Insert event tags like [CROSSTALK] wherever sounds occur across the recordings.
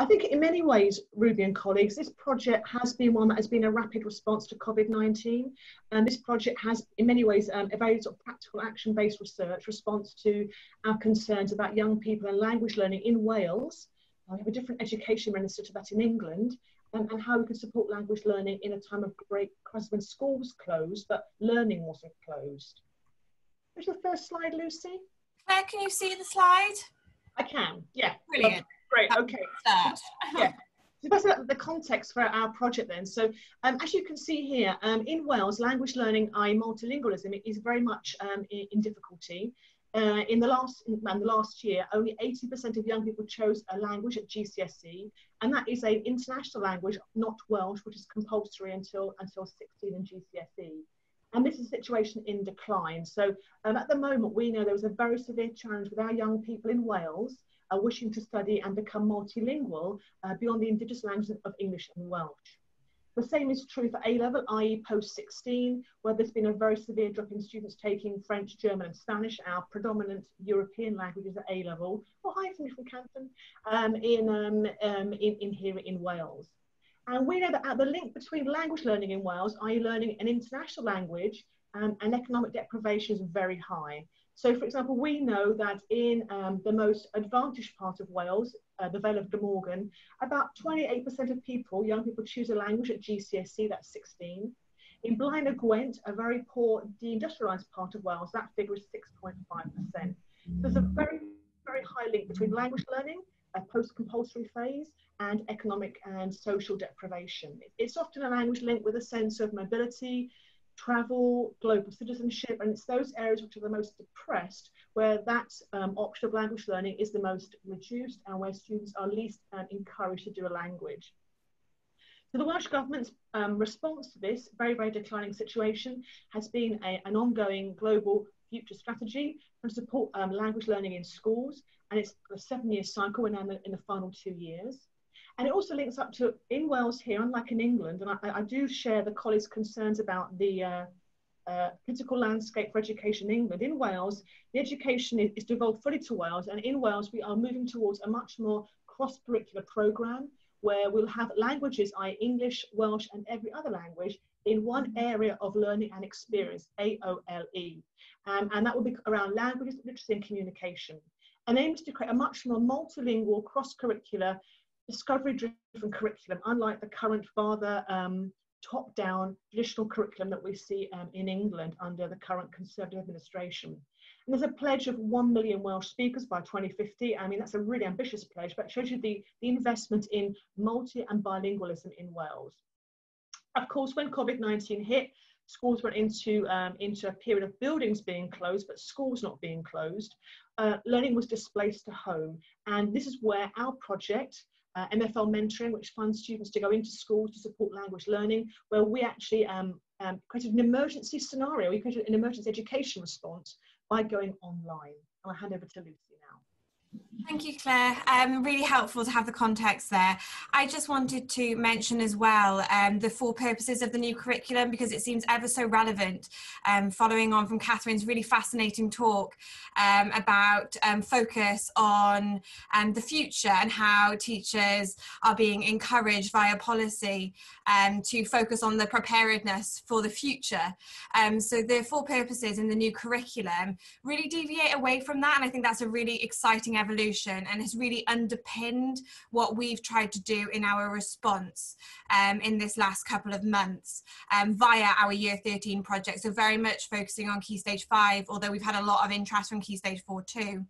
I think in many ways, Ruby and colleagues, this project has been one that has been a rapid response to COVID-19. And this project has in many ways um, a very sort of practical action-based research response to our concerns about young people and language learning in Wales. Uh, we have a different education minister to that in England um, and how we can support language learning in a time of great crisis when schools closed, but learning wasn't closed. Which is the first slide, Lucy. Claire, can you see the slide? I can, yeah. Brilliant. Great, okay. [LAUGHS] Yeah. So that's the context for our project then. So um, as you can see here, um, in Wales, language learning, i.e. multilingualism, is very much um, in, in, difficulty. Uh, in the last in the last year, only 80% of young people chose a language at GCSE, and that is an international language, not Welsh, which is compulsory until until 16 in GCSE. And this is a situation in decline. So um, at the moment, we know there is a very severe challenge with our young people in Wales wishing to study and become multilingual uh, beyond the indigenous languages of English and Welsh. The same is true for A-level, i.e. post-16, where there's been a very severe drop in students taking French, German and Spanish, our predominant European languages at A-level, or high from Canton, um, in, um, um, in, in here in Wales. And we know that the link between language learning in Wales, i.e. learning an international language, um, and economic deprivation is very high. So, for example, we know that in um, the most advantaged part of Wales, uh, the Vale of Glamorgan, about 28% of people, young people, choose a language at GCSE, that's 16. In Blaenau Gwent, a very poor deindustrialised part of Wales, that figure is 6.5%. There's a very, very high link between language learning, a post-compulsory phase, and economic and social deprivation. It's often a language link with a sense of mobility, travel, global citizenship, and it's those areas which are the most depressed where that um, option of language learning is the most reduced and where students are least um, encouraged to do a language. So the Welsh Government's um, response to this very, very declining situation has been a, an ongoing global future strategy to support um, language learning in schools, and it's a seven-year cycle, we're now in the, in the final two years. And it also links up to in Wales here, unlike in England, and I, I do share the colleagues' concerns about the uh, uh, political landscape for education in England. In Wales, the education is, is devolved fully to Wales, and in Wales, we are moving towards a much more cross-curricular programme where we'll have languages, i.e. English, Welsh, and every other language in one area of learning and experience, AOLE. Um, and that will be around languages, literacy, and communication. And aims to create a much more multilingual, cross-curricular discovery driven curriculum, unlike the current rather um, top down traditional curriculum that we see um, in England under the current Conservative administration. And there's a pledge of 1 million Welsh speakers by 2050. I mean, that's a really ambitious pledge, but it shows you the, the investment in multi and bilingualism in Wales. Of course, when COVID 19 hit, schools went into, um, into a period of buildings being closed, but schools not being closed. Uh, learning was displaced to home. And this is where our project, uh, MFL mentoring, which funds students to go into schools to support language learning, where we actually um, um, created an emergency scenario. We created an emergency education response by going online. I'll hand over to Lucy. Thank you, Claire. Um, really helpful to have the context there. I just wanted to mention as well um, the four purposes of the new curriculum because it seems ever so relevant. Um, following on from Catherine's really fascinating talk um, about um, focus on um, the future and how teachers are being encouraged via policy to focus on the preparedness for the future. so the four purposes in the new curriculum really deviate away from that, and I think that's a really exciting evolution and has really underpinned what we've tried to do in our response um, in this last couple of months um, via our year 13 project. So very much focusing on key stage five, although we've had a lot of interest from key stage four too.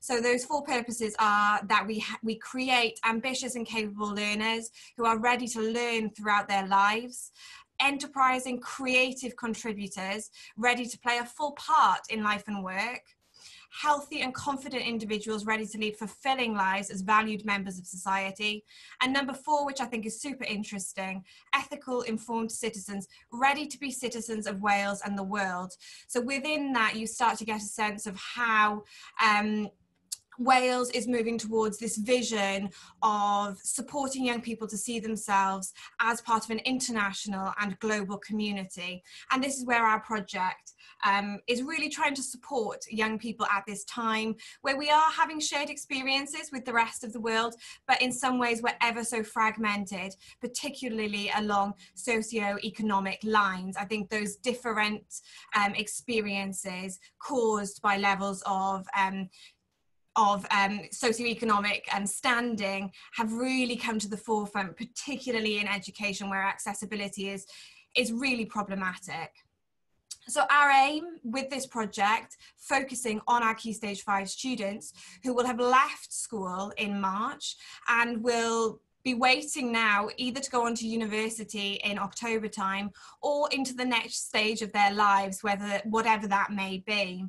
So those four purposes are that we, we create ambitious and capable learners who are ready to learn throughout their lives enterprising creative contributors ready to play a full part in life and work healthy and confident individuals ready to lead fulfilling lives as valued members of society. And number four, which I think is super interesting, ethical, informed citizens ready to be citizens of Wales and the world. So within that, you start to get a sense of how. Um, Wales is moving towards this vision of supporting young people to see themselves as part of an international and global community. And this is where our project um, is really trying to support young people at this time where we are having shared experiences with the rest of the world, but in some ways we're ever so fragmented, particularly along socio-economic lines. I think those different um, experiences caused by levels of um, of um, socioeconomic um, standing have really come to the forefront, particularly in education where accessibility is, is really problematic. So our aim with this project, focusing on our Key Stage 5 students who will have left school in March and will be waiting now either to go on to university in October time or into the next stage of their lives, whether whatever that may be.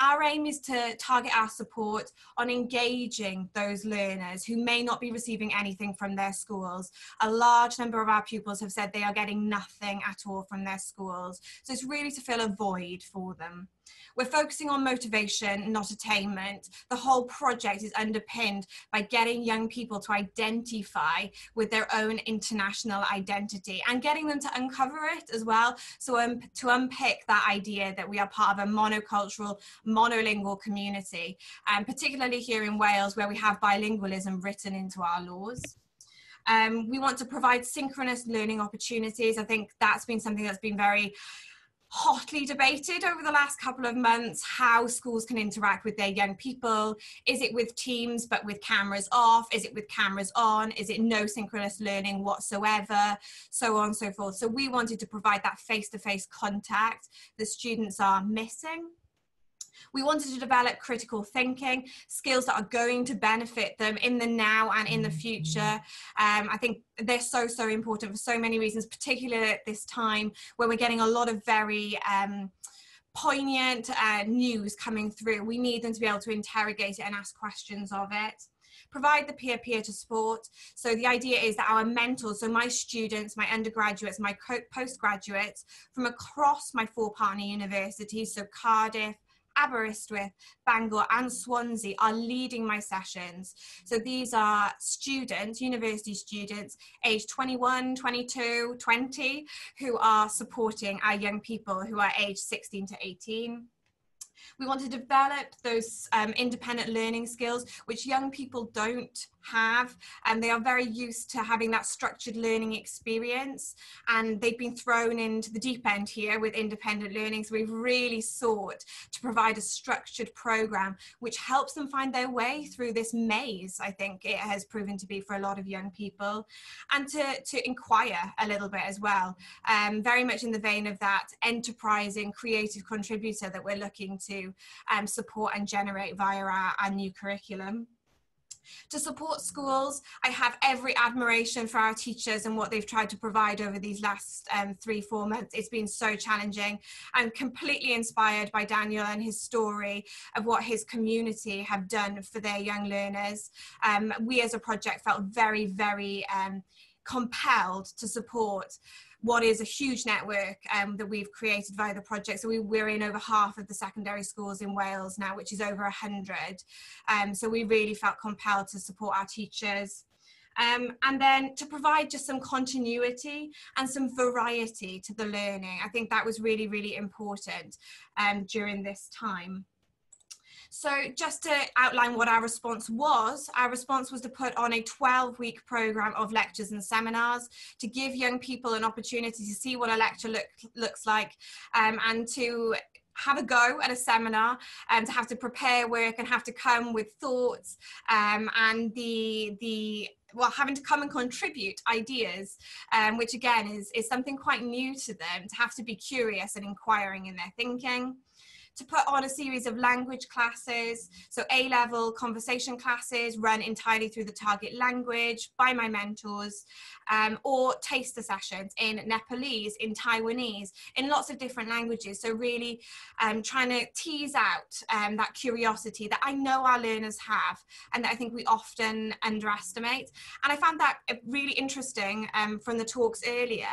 Our aim is to target our support on engaging those learners who may not be receiving anything from their schools. A large number of our pupils have said they are getting nothing at all from their schools. So it's really to fill a void for them. We're focusing on motivation, not attainment. The whole project is underpinned by getting young people to identify with their own international identity and getting them to uncover it as well. So um, to unpick that idea that we are part of a monocultural, monolingual community, and um, particularly here in Wales where we have bilingualism written into our laws. Um, we want to provide synchronous learning opportunities. I think that's been something that's been very hotly debated over the last couple of months how schools can interact with their young people. Is it with teams but with cameras off? Is it with cameras on? Is it no synchronous learning whatsoever? So on and so forth. So we wanted to provide that face-to-face -face contact that students are missing. We wanted to develop critical thinking, skills that are going to benefit them in the now and in the future. Um, I think they're so, so important for so many reasons, particularly at this time when we're getting a lot of very um, poignant uh, news coming through. We need them to be able to interrogate it and ask questions of it provide the peer-peer to support. So the idea is that our mentors, so my students, my undergraduates, my postgraduates from across my four partner universities, so Cardiff, Aberystwyth, Bangor and Swansea are leading my sessions. So these are students, university students, aged 21, 22, 20, who are supporting our young people who are aged 16 to 18. We want to develop those um, independent learning skills, which young people don't have and they are very used to having that structured learning experience and they've been thrown into the deep end here with independent learning. So we've really sought to provide a structured program which helps them find their way through this maze I think it has proven to be for a lot of young people and to, to inquire a little bit as well. Um, very much in the vein of that enterprising creative contributor that we're looking to um, support and generate via our, our new curriculum. To support schools, I have every admiration for our teachers and what they've tried to provide over these last um, three, four months. It's been so challenging. I'm completely inspired by Daniel and his story of what his community have done for their young learners. Um, we as a project felt very, very um, compelled to support what is a huge network um, that we've created via the project. So we, we're in over half of the secondary schools in Wales now, which is over 100. Um, so we really felt compelled to support our teachers. Um, and then to provide just some continuity and some variety to the learning. I think that was really, really important um, during this time. So just to outline what our response was, our response was to put on a 12 week program of lectures and seminars to give young people an opportunity to see what a lecture look, looks like um, and to have a go at a seminar and to have to prepare work and have to come with thoughts um, and the the well having to come and contribute ideas um, which again is is something quite new to them to have to be curious and inquiring in their thinking to put on a series of language classes, so A-level conversation classes run entirely through the target language by my mentors, um, or taster sessions in Nepalese, in Taiwanese, in lots of different languages. So really um, trying to tease out um, that curiosity that I know our learners have and that I think we often underestimate. And I found that really interesting um, from the talks earlier,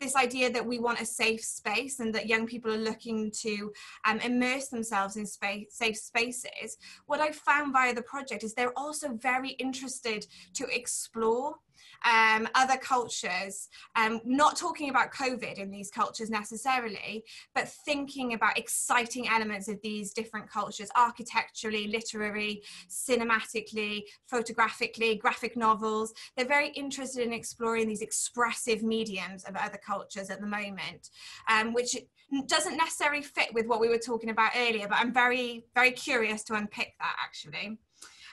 this idea that we want a safe space and that young people are looking to um, immerse themselves in space, safe spaces, what I found via the project is they're also very interested to explore um, other cultures, um, not talking about COVID in these cultures necessarily, but thinking about exciting elements of these different cultures, architecturally, literary, cinematically, photographically, graphic novels. They're very interested in exploring these expressive mediums of other cultures at the moment, um, which doesn't necessarily fit with what we were talking about earlier, but I'm very, very curious to unpick that actually.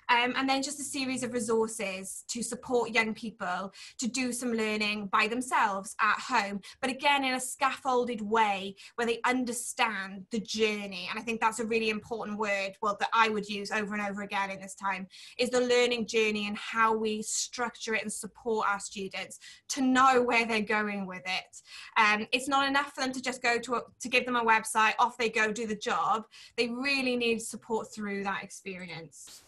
Um, and then just a series of resources to support young people to do some learning by themselves at home, but again in a scaffolded way where they understand the journey. And I think that's a really important word, well, that I would use over and over again in this time, is the learning journey and how we structure it and support our students to know where they're going with it. Um, it's not enough for them to just go to, a, to give them a website, off they go, do the job. They really need support through that experience.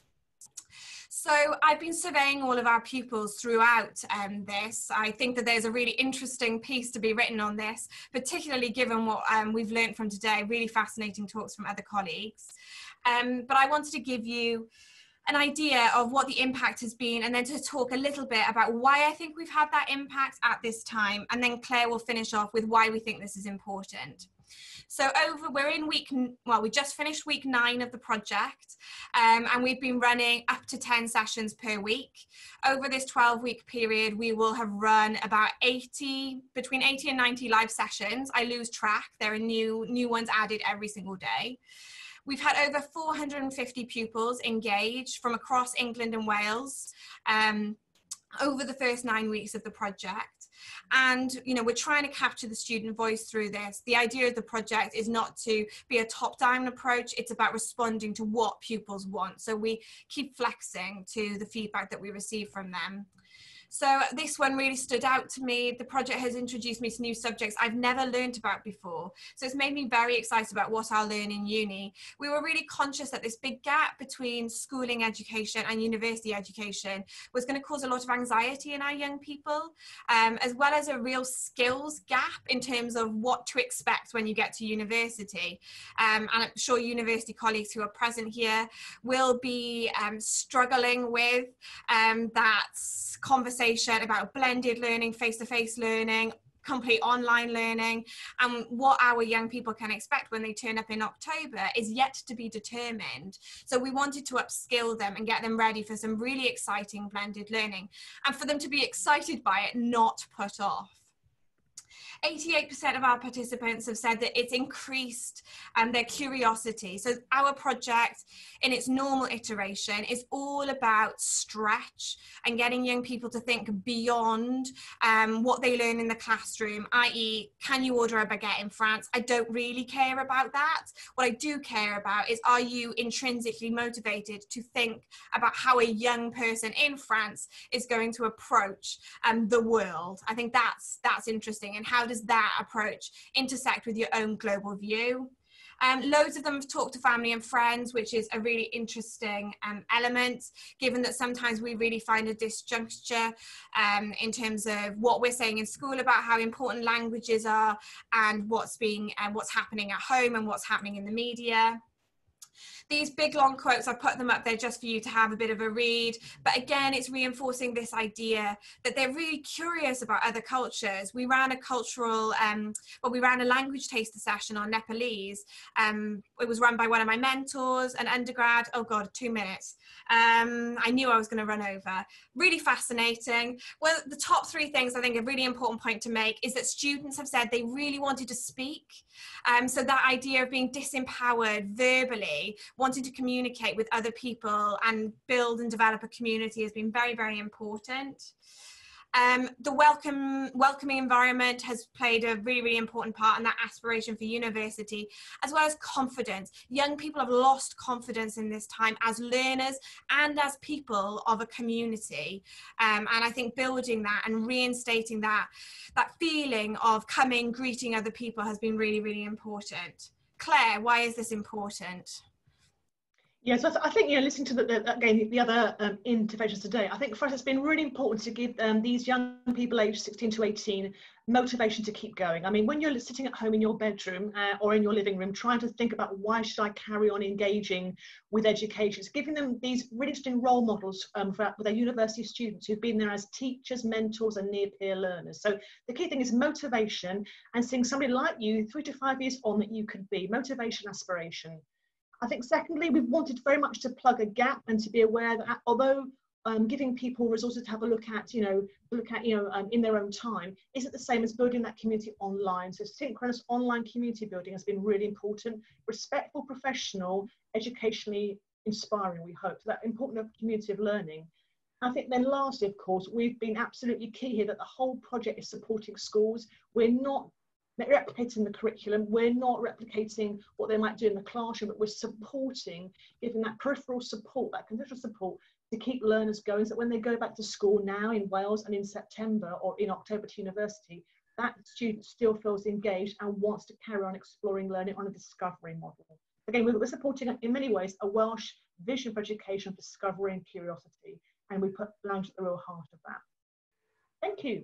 So I've been surveying all of our pupils throughout um, this. I think that there's a really interesting piece to be written on this, particularly given what um, we've learned from today, really fascinating talks from other colleagues. Um, but I wanted to give you an idea of what the impact has been and then to talk a little bit about why I think we've had that impact at this time. And then Claire will finish off with why we think this is important. So over, we're in week, well, we just finished week nine of the project um, and we've been running up to 10 sessions per week. Over this 12 week period, we will have run about 80, between 80 and 90 live sessions. I lose track. There are new, new ones added every single day. We've had over 450 pupils engaged from across England and Wales um, over the first nine weeks of the project. And you know we're trying to capture the student voice through this. The idea of the project is not to be a top down approach. It's about responding to what pupils want. So we keep flexing to the feedback that we receive from them so this one really stood out to me. The project has introduced me to new subjects I've never learned about before. So it's made me very excited about what I'll learn in uni. We were really conscious that this big gap between schooling education and university education was going to cause a lot of anxiety in our young people, um, as well as a real skills gap in terms of what to expect when you get to university. Um, and I'm sure university colleagues who are present here will be um, struggling with um, that conversation about blended learning, face-to-face learning, complete online learning and what our young people can expect when they turn up in October is yet to be determined. So we wanted to upskill them and get them ready for some really exciting blended learning and for them to be excited by it, not put off. 88% of our participants have said that it's increased um, their curiosity. So our project in its normal iteration is all about stretch and getting young people to think beyond um, what they learn in the classroom, i.e. can you order a baguette in France? I don't really care about that. What I do care about is are you intrinsically motivated to think about how a young person in France is going to approach um, the world? I think that's that's interesting and how does that approach intersect with your own global view? Um, loads of them have talked to family and friends, which is a really interesting um, element, given that sometimes we really find a disjuncture um, in terms of what we're saying in school about how important languages are and what's being and what's happening at home and what's happening in the media. These big long quotes, I put them up there just for you to have a bit of a read. But again, it's reinforcing this idea that they're really curious about other cultures. We ran a cultural, um, well, we ran a language taster session on Nepalese. Um, it was run by one of my mentors, an undergrad. Oh God, two minutes. Um, I knew I was going to run over. Really fascinating. Well, the top three things I think a really important point to make is that students have said they really wanted to speak. Um, so that idea of being disempowered verbally wanting to communicate with other people and build and develop a community has been very, very important. Um, the welcome, welcoming environment has played a really, really important part in that aspiration for university, as well as confidence. Young people have lost confidence in this time as learners and as people of a community. Um, and I think building that and reinstating that, that feeling of coming, greeting other people has been really, really important. Claire, why is this important? Yes, yeah, so I think you know, listening to the, the again the other um, interventions today, I think for us it's been really important to give um, these young people aged 16 to 18 motivation to keep going. I mean, when you're sitting at home in your bedroom uh, or in your living room, trying to think about why should I carry on engaging with education, it's giving them these really interesting role models um, for, for their university students who've been there as teachers, mentors, and near peer learners. So the key thing is motivation and seeing somebody like you three to five years on that you could be motivation, aspiration. I think secondly, we've wanted very much to plug a gap and to be aware that although um, giving people resources to have a look at, you know, look at, you know, um, in their own time, isn't the same as building that community online. So synchronous online community building has been really important, respectful, professional, educationally inspiring, we hope. So that important community of learning. I think then lastly, of course, we've been absolutely key here that the whole project is supporting schools. We're not replicating the curriculum. We're not replicating what they might do in the classroom, but we're supporting, giving that peripheral support, that contextual support to keep learners going so that when they go back to school now in Wales and in September or in October to university, that student still feels engaged and wants to carry on exploring learning on a discovery model. Again, we're supporting in many ways a Welsh vision for education, discovery and curiosity, and we put language at the real heart of that. Thank you.